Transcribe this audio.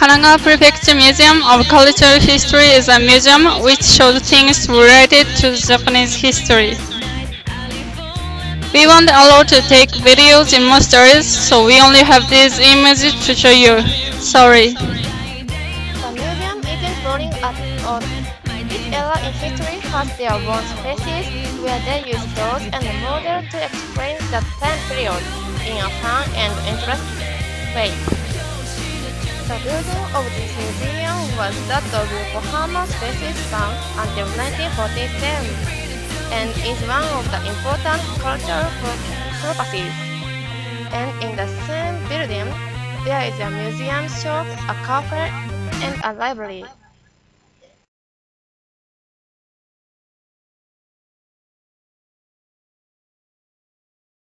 Kanagawa Prefecture Museum of Cultural History is a museum which shows things related to Japanese history. We weren't allowed to take videos in most areas, so we only have these images to show you. Sorry. The museum is exploring at all. each era in history has their own spaces where they use stories and models to explain the time period in a fun and interesting way. The building of this museum was that of Yokohama Specie Bank until 1947 and is one of the important cultural properties. And in the same building, there is a museum shop, a cafe, and a library.